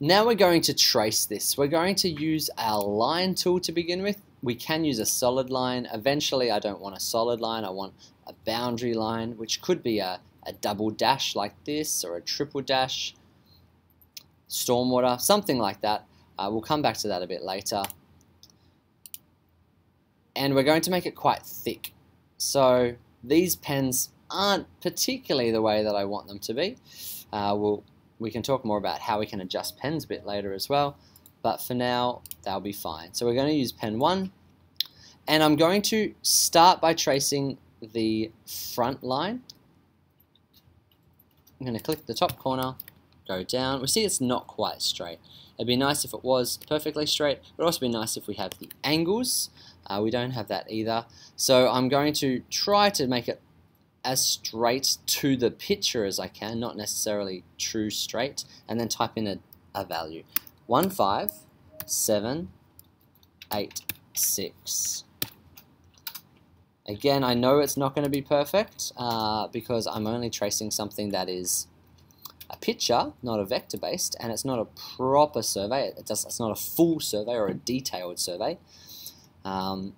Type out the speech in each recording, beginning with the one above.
Now we're going to trace this. We're going to use our line tool to begin with. We can use a solid line. Eventually I don't want a solid line, I want a boundary line, which could be a, a double dash like this or a triple dash, stormwater, something like that. Uh, we'll come back to that a bit later. And we're going to make it quite thick. So these pens aren't particularly the way that I want them to be. Uh, we'll, we can talk more about how we can adjust pens a bit later as well. But for now, they'll be fine. So we're going to use pen 1. And I'm going to start by tracing the front line. I'm going to click the top corner, go down. We see it's not quite straight. It'd be nice if it was perfectly straight. It would also be nice if we have the angles. Uh, we don't have that either. So I'm going to try to make it as straight to the picture as I can, not necessarily true straight, and then type in a, a value. 1, 5, 7, 8, 6. Again, I know it's not going to be perfect uh, because I'm only tracing something that is a picture, not a vector based, and it's not a proper survey. It does, it's not a full survey or a detailed survey. Um,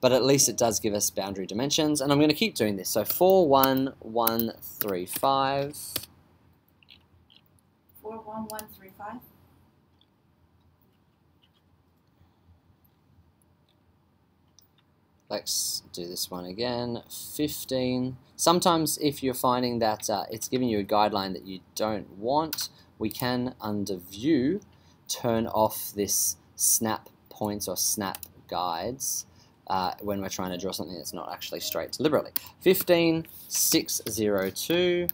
but at least it does give us boundary dimensions, and I'm going to keep doing this. So 4, 1, 1, 3, 5. 4, 1, 1, 3, 5. Let's do this one again. 15. Sometimes if you're finding that uh, it's giving you a guideline that you don't want, we can, under View, turn off this snap points or snap guides uh, when we're trying to draw something that's not actually straight deliberately. 15, 6, 0, 2.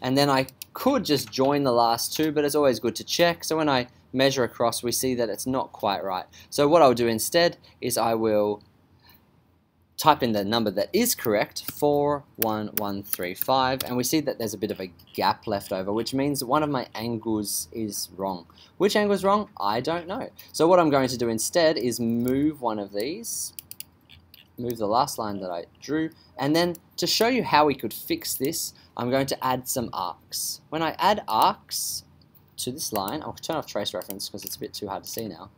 And then I could just join the last two, but it's always good to check. So when I measure across, we see that it's not quite right. So what I'll do instead is I will type in the number that is correct, 41135, and we see that there's a bit of a gap left over, which means one of my angles is wrong. Which angle is wrong? I don't know. So what I'm going to do instead is move one of these, move the last line that I drew, and then to show you how we could fix this, I'm going to add some arcs. When I add arcs to this line, I'll turn off trace reference because it's a bit too hard to see now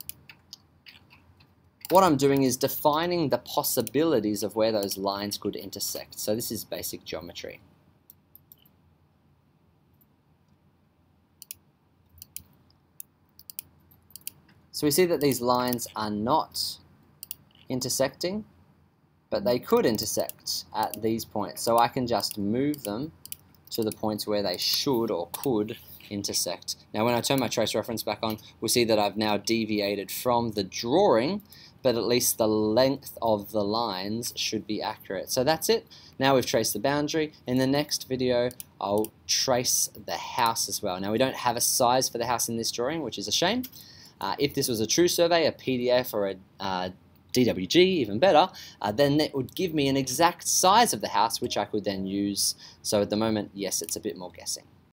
what I'm doing is defining the possibilities of where those lines could intersect. So this is basic geometry. So we see that these lines are not intersecting, but they could intersect at these points. So I can just move them to the points where they should or could intersect. Now when I turn my trace reference back on, we'll see that I've now deviated from the drawing but at least the length of the lines should be accurate. So that's it. Now we've traced the boundary. In the next video, I'll trace the house as well. Now we don't have a size for the house in this drawing, which is a shame. Uh, if this was a true survey, a PDF or a uh, DWG, even better, uh, then it would give me an exact size of the house, which I could then use. So at the moment, yes, it's a bit more guessing.